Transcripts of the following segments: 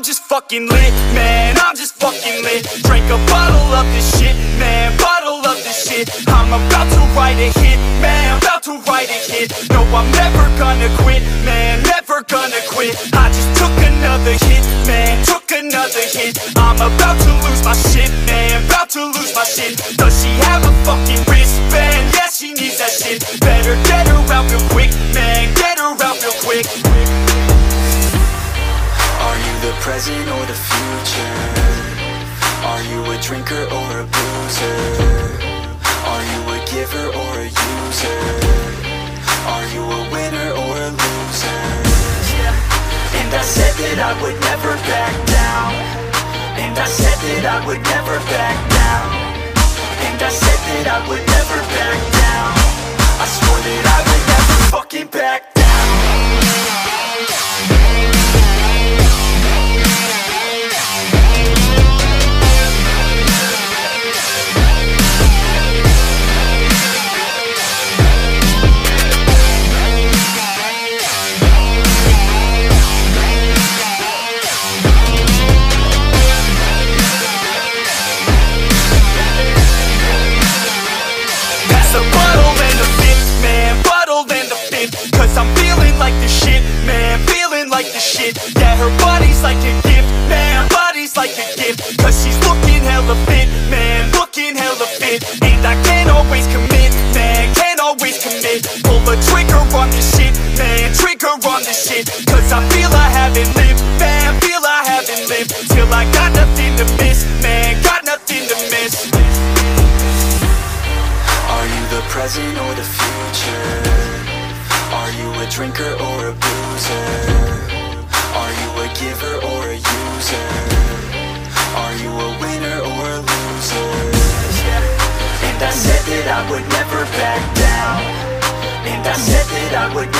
I'm just fucking lit, man, I'm just fucking lit. Drink a bottle of this shit, man, bottle of this shit. I'm about to write a hit, man, I'm about to write a hit. No, I'm never gonna quit, man, never gonna quit. I just took another hit, man, took another hit. I'm about to lose my shit, man, about to lose my shit. Does she have a fucking wristband? Yeah, she needs that shit. Better get her out real quick, man, get her out real quick present or the future? Are you a drinker or a boozer? Are you a giver or a user? Are you a winner or a loser? And I said that I would never back down And I said that I would never back down And I said that I would never back down I swore that I would never fucking back down that would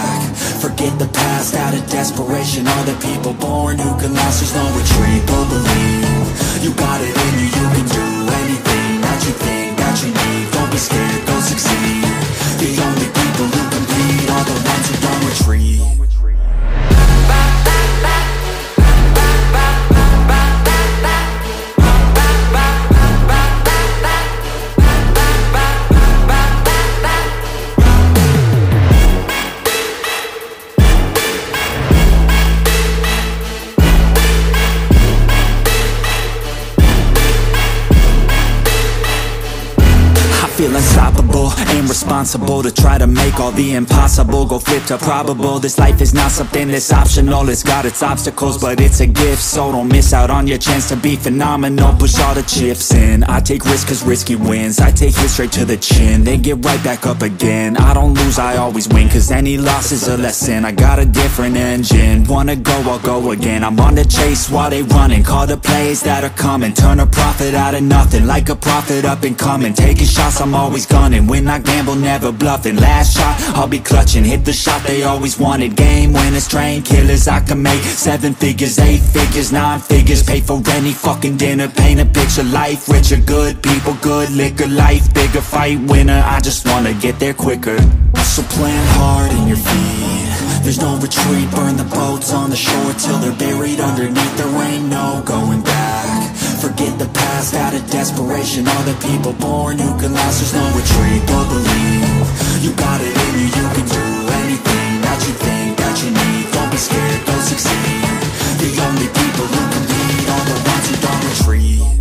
Forget the past out of desperation All the people born who can last There's no retreat, but believe. You got it responsible to try to make all the impossible Go flip to probable. This life is not something that's optional. It's got its obstacles but it's a gift. So don't miss out on your chance to be phenomenal. Push all the chips in. I take risks cause risky wins. I take hits straight to the chin. Then get right back up again. I don't lose, I always win Cause any loss is a lesson. I got a different engine. Wanna go, I'll go again. I'm on the chase while they running. Call the plays that are coming. Turn a profit out of nothing. Like a prophet up and coming. Taking shots, I'm always gunning. When I gamble, never bluffing Last shot, I'll be clutching Hit the shot. They always wanted Game winners, train killers I can make. Seven figures, eight figures, nine figures. Pay for any fucking dinner Paint a picture, life richer Good people, good liquor. Life bigger, fight winner. I just wanna get there quicker. So plan hard in your feet. There's no retreat. Burn the boats on the shore Till they're buried underneath. There ain't no going back Forget the past. Out of desperation All the people born who can last. There's no retreat, but believe You got it in you, you can do anything That you think that you need. Don't be scared, go succeed. The only people who can lead Are the ones who don't retreat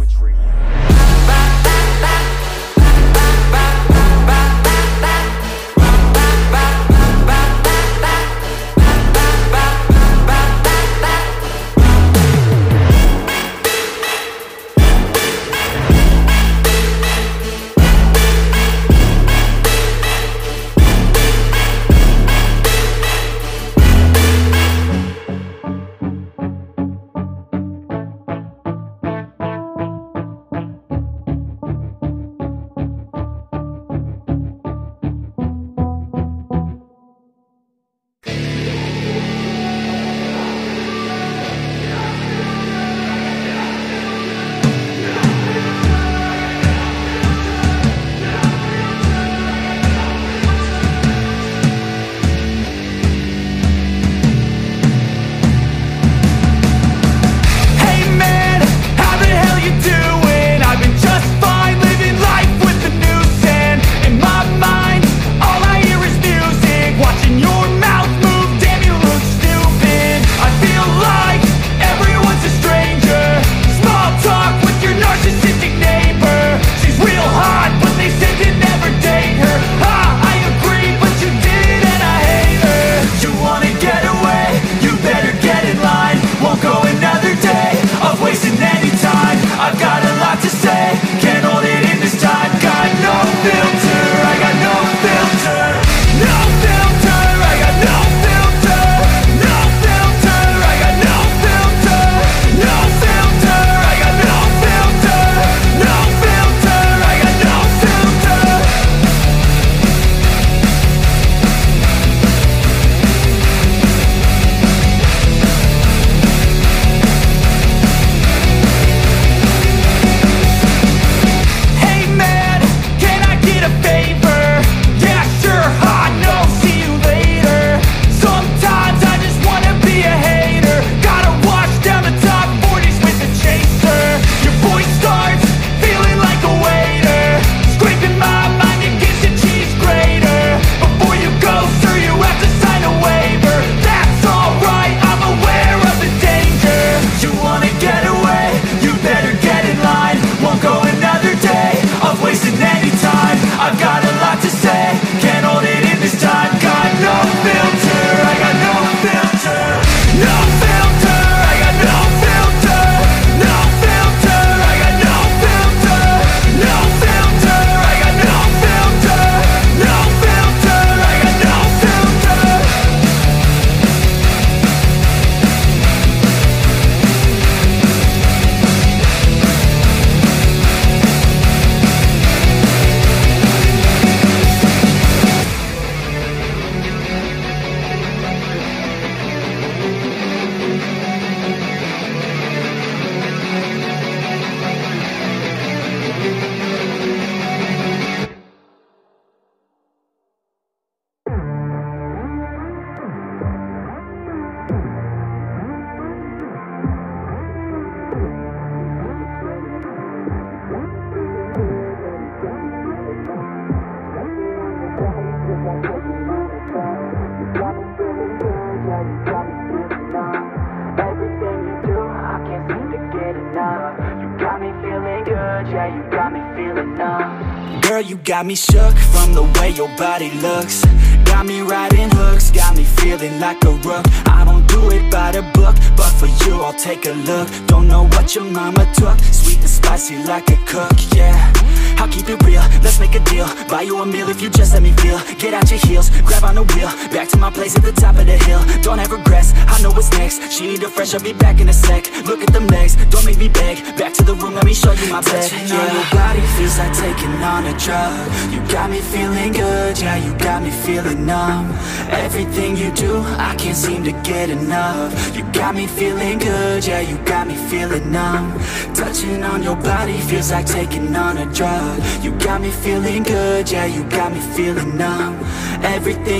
got me shook from the way your body looks. Got me riding hooks, got me feeling like a rook. I don't do it by the book, but for you I'll take a look. Don't know what your mama took, sweet and spicy like a cook, yeah. I'll keep it real, let's make a deal. Buy you a meal if you just let me feel. Get out your heels, on the wheel. Back to my place at the top of the hill. Don't have regrets, I know what's next. She need a fresh, I'll be back in a sec. Look at them legs, don't make me beg. Back to the room, let me show you my bed. Touching on your body feels like taking on a drug. You got me feeling good, yeah, you got me feeling numb. Everything you do, I can't seem to get enough. You got me feeling good, yeah, you got me feeling numb. Touching on your body feels like taking on a drug. You got me feeling good, yeah, you got me feeling numb. Everything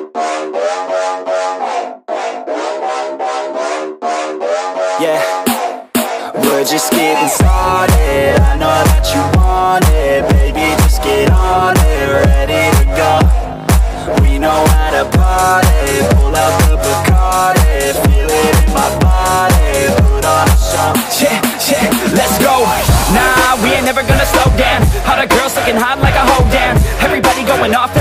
yeah. We're just getting started. I know that you want it. Baby, just get on it. Ready to go. We know how to party. Pull out the Bacardi. Feel it in my body. Put on a show. Yeah, yeah, let's go. Nah, we ain't never gonna slow down. All the girls looking hot like a hoe down Everybody going off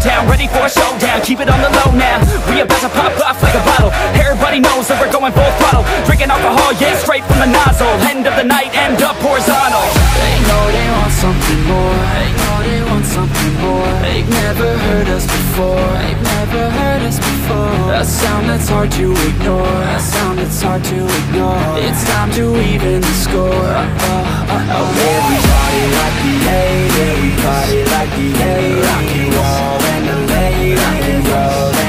hometown Ready for a showdown, keep it on the low now. We about to pop off like a bottle. Everybody knows that we're going full throttle. Drinking alcohol, yeah, straight from the nozzle. End of the night, end up horizontal They know they want something more something more. They've never heard us before. They've never heard us before. A sound that's hard to ignore. A sound that's hard to ignore. It's time to even the score. Uh, uh, uh, oh, Everybody like the eight Everybody like the eight Rock and roll and the late Rock and roll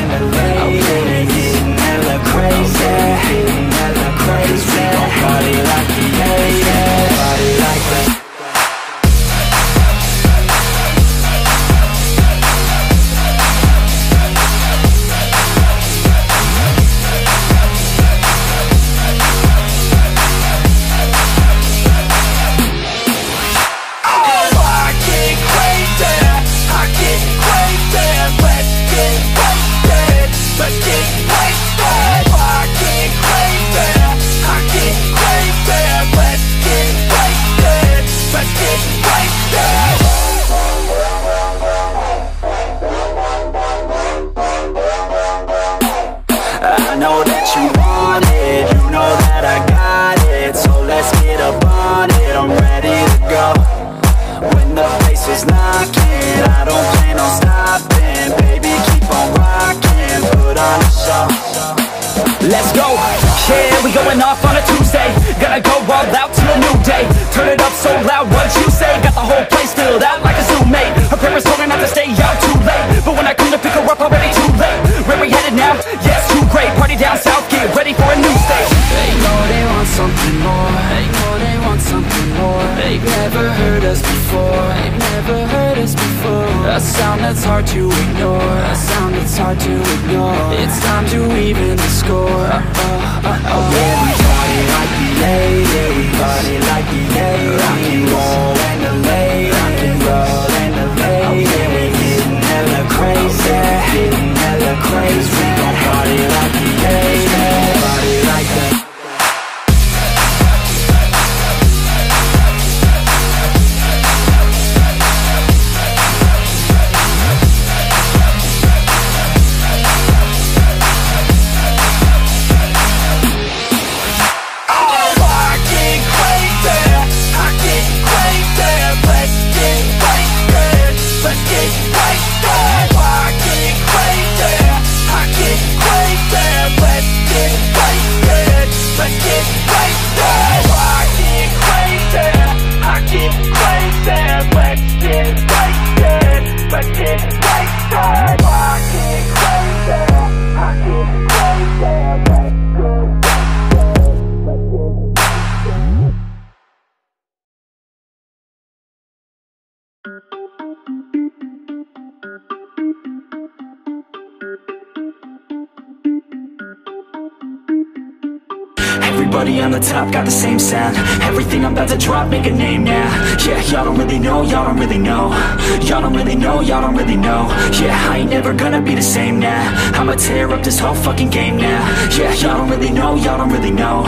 They've never heard us before. They've never heard us before. A sound that's hard to ignore. A sound that's hard to ignore. It's time to even the score. Uh -oh, uh -oh. Yeah, we party like the 80s party like the 80s Rock and roll and the late Rock and roll and the late Oh yeah, we getting hella crazy. Getting hella crazy. We gon' party like the 80s On the top got the same sound. Everything I'm about to drop, make a name now. Yeah, y'all don't really know, y'all don't really know. Y'all don't really know, y'all don't really know. Yeah, I ain't never gonna be the same now. I'ma tear up this whole fucking game now. Yeah, y'all don't really know, y'all don't really know.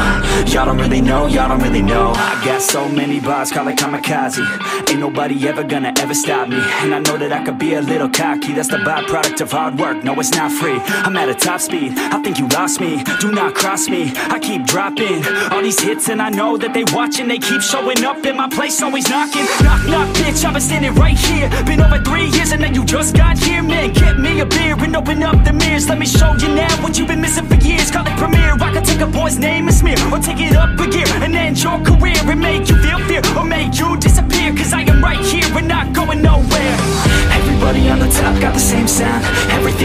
Y'all don't really know, y'all don't really know. I got so many bars, call it kamikaze. Ain't nobody ever gonna ever stop me. And I know that I could be a little cocky. That's the byproduct of hard work, no it's not free. I'm at a top speed, I think you lost me. Do not cross me, I keep dropping All these hits and I know that they watching They keep showing up in my place always knocking. Knock, knock, bitch, I've been standing right here. Been over three years and now you just got here Man, get me a beer and open up the mirrors. Let me show you now what you've been missing for years. Call it premiere, I can take a boy's name and smear Or take it up a gear and end your career And make you feel fear or make you disappear. Cause I am right here and not going nowhere. Everybody on the top got the same sound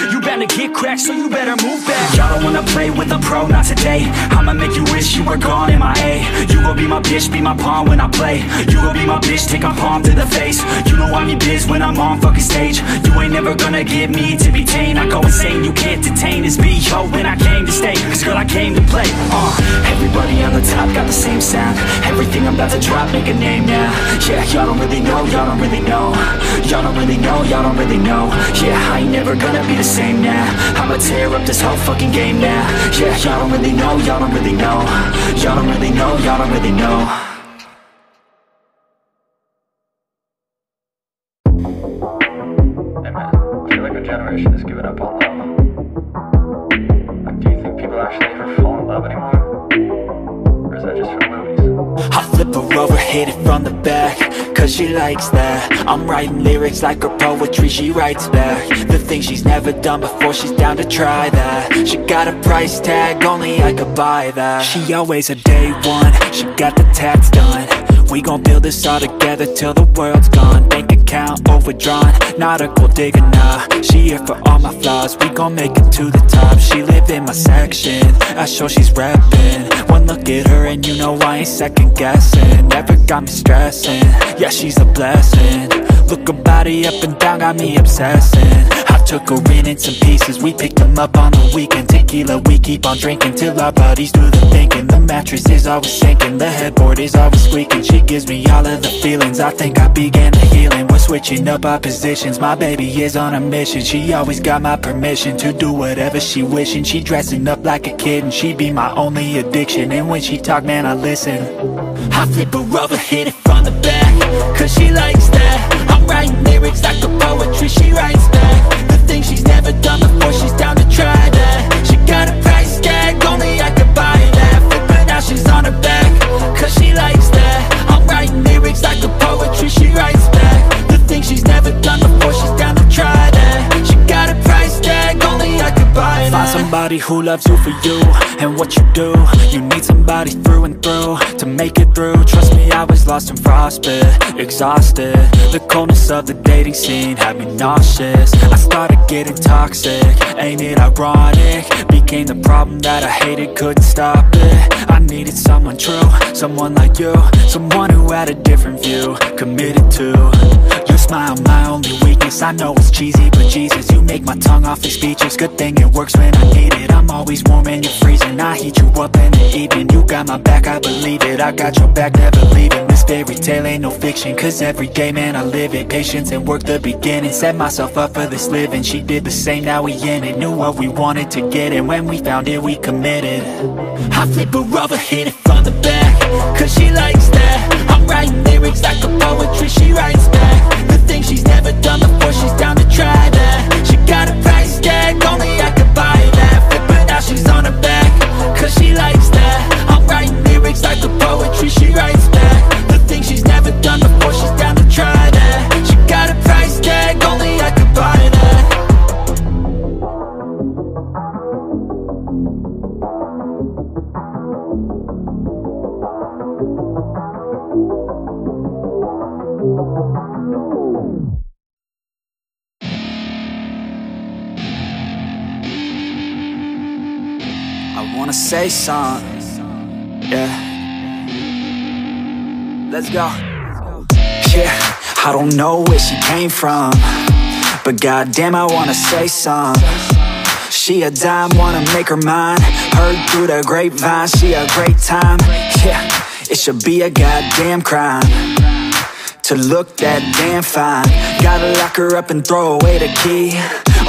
You to get cracked, so you better move back. Y'all don't wanna play with a pro, not today. I'ma make you wish you were gone, in my A. You gon' be my bitch, be my pawn when I play. You gon' be my bitch, take my palm to the face. You know I'm your biz when I'm on fucking stage. You ain't never gonna get me to be tame. I go insane, you can't detain. This yo When I came to stay, cause girl I came to play. Uh, Everybody on the top got the same sound. Everything I'm about to drop, make a name now. Yeah, y'all don't really know, y'all don't really know. Y'all don't really know, y'all don't really know. Yeah, I ain't never gonna be the same now I'ma tear up this whole fucking game now Yeah, y'all don't really know, y'all don't really know Y'all don't really know, y'all don't really know man, I feel like our generation has given up on love. Like, do you think people actually ever fall in love anymore? Or is that just? I flip her over, hit it from the back Cause she likes that. I'm writing lyrics like her poetry, she writes back. The things she's never done before, she's down to try that. She got a price tag, only I could buy that. She always a day one, she got the tats done. We gon' build this all together till the world's gone. Bank account overdrawn, not a gold digger, nah. She here for all my flaws, we gon' make it to the top. She live in my section, I show she's reppin' One look at her and you know I ain't second guessing. Never got me stressing, yeah she's a blessing Look her body up and down, got me obsessing. I took her in in some pieces, we picked them up on the weekend. Tequila, we keep on drinking till our bodies do the thinking. The mattress is always sinking, the headboard is always squeaking. She gives me all of the feelings, I think I began the healing. We're switching up our positions, my baby is on a mission. She always got my permission to do whatever she wishing. She dressing up like a kid and she be my only addiction. And when she talk, man, I listen. I flip her over, hit it from the back Cause she likes that. I'm writing lyrics like a poetry, she writes somebody who loves you for you and what you do. You need somebody through and through to make it through. Trust me, I was lost in frostbite, exhausted. The coldness of the dating scene had me nauseous. I started getting toxic, ain't it ironic? Became the problem that I hated, couldn't stop it. I needed someone true, someone like you Someone who had a different view, committed to Your smile, my only weakness. I know it's cheesy, but Jesus You make my tongue awfully speechless Good thing it works when I need it I'm always warm and you're freezing. I heat you up in the evening. You got my back, I believe it. I got your back, never leaving This fairy tale ain't no fiction Cause every day, man, I live it. Patience and work the beginning. Set myself up for this living. She did the same, now we in it. Knew what we wanted to get And when we found it, we committed. I flip her over, hit it from the back Cause she likes that. I'm writing lyrics like a poetry. She writes wanna yeah. Let's go. Yeah, I don't know where she came from, but goddamn, I wanna say something. She a dime, wanna make her mine. Heard through the grapevine, she a great time. Yeah, it should be a goddamn crime to look that damn fine. Gotta lock her up and throw away the key.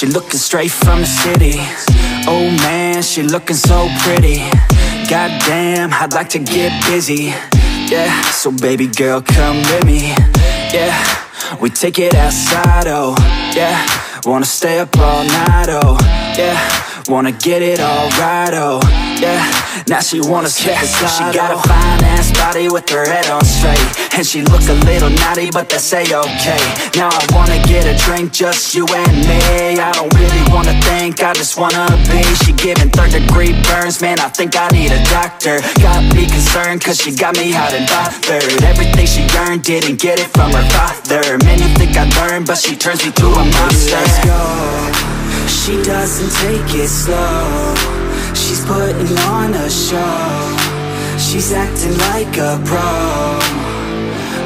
she looking straight from the city. Oh man, she looking so pretty. Goddamn, I'd like to get busy. Yeah, so baby girl, come with me. Yeah, we take it outside, oh. Yeah, wanna stay up all night, oh. Yeah, wanna get it all right, oh. Yeah, now she wanna the slide, She got a oh. fine ass body with her head on straight And she look a little naughty, but that's a-okay Now I wanna get a drink, just you and me. I don't really wanna think, I just wanna be. She giving third degree burns, man, I think I need a doctor. Got me concerned, cause she got me hot and bothered. Everything she earned, didn't get it from her father. Man, you think I learned, but she turns me to a monster. Let's go. She doesn't take it slow. She's putting on a show. She's acting like a pro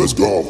Let's go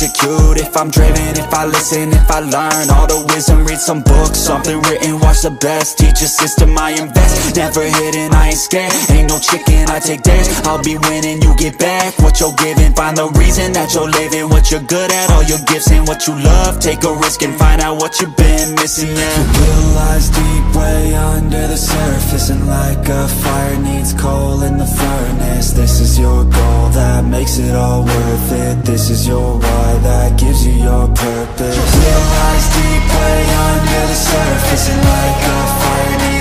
execute. If I'm driven, if I listen, if I learn All the wisdom, read some books, something written Watch the best, teach a system I invest. Never hidden, I ain't scared. Ain't no chicken, I take dares. I'll be winning, you get back what you're giving Find the reason that you're living What you're good at, all your gifts and what you love. Take a risk and find out what you've been missing, yeah. You realize deep way under the surface And like a fire needs coal in the furnace. This is your goal that makes it all worth it. This is your why that gives you your purpose. You realize deep way under the surface And like a fire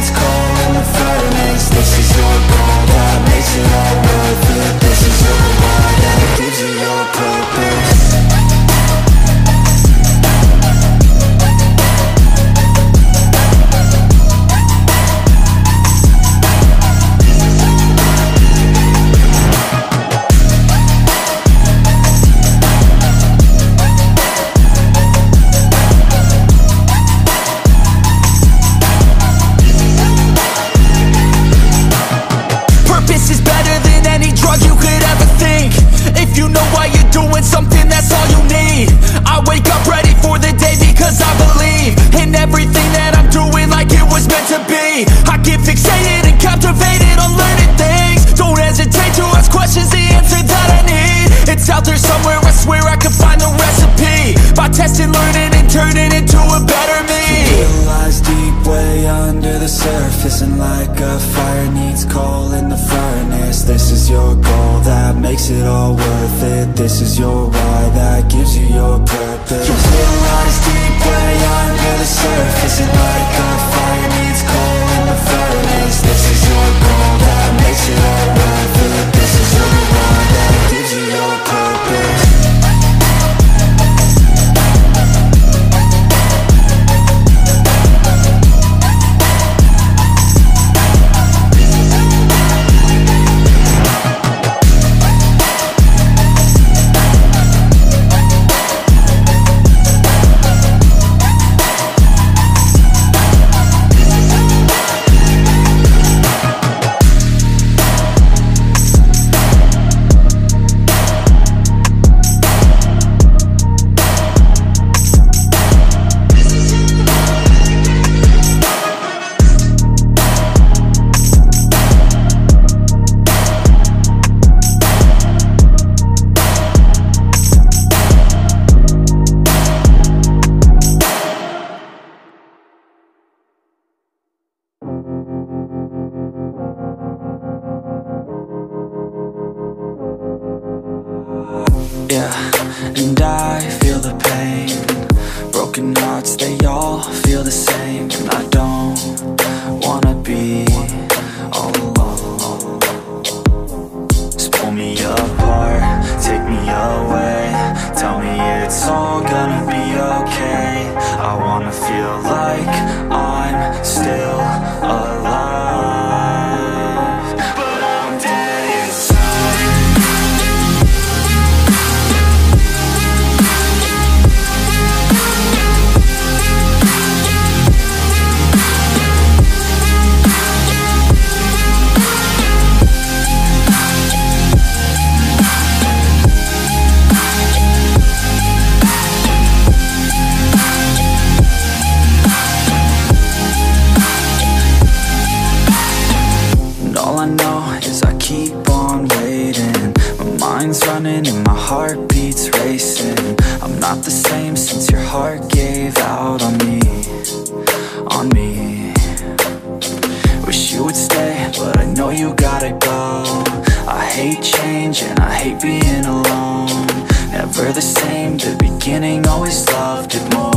Yeah, and I feel the pain. Broken hearts, they all feel the same. And I don't wanna be all alone. Just pull me apart, take me away. Tell me it's all gonna be okay. I wanna feel like I'm still stay, but I know you gotta go. I hate change and I hate being alone. Never the same, the beginning always loved it more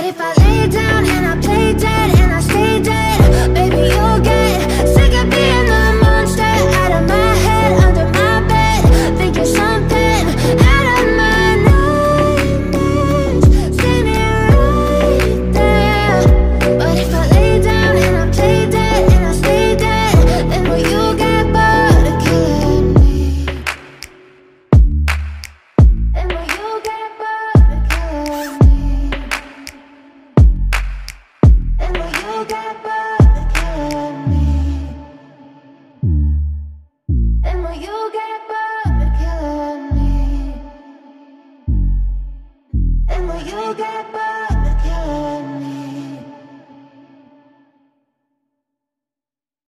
But if I lay down